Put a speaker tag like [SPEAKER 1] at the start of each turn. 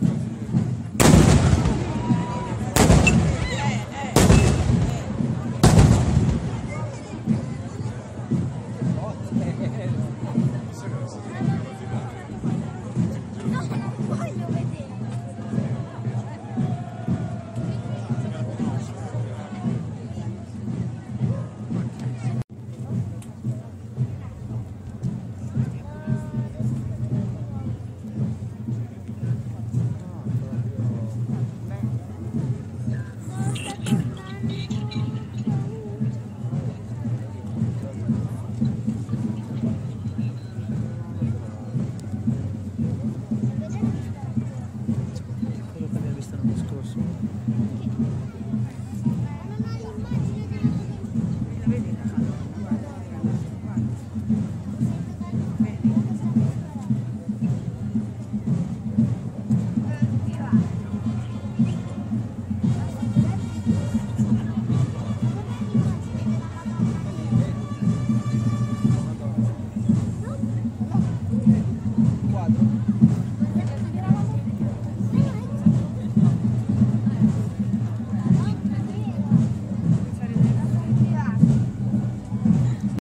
[SPEAKER 1] Thank you.
[SPEAKER 2] scorso. Vedi,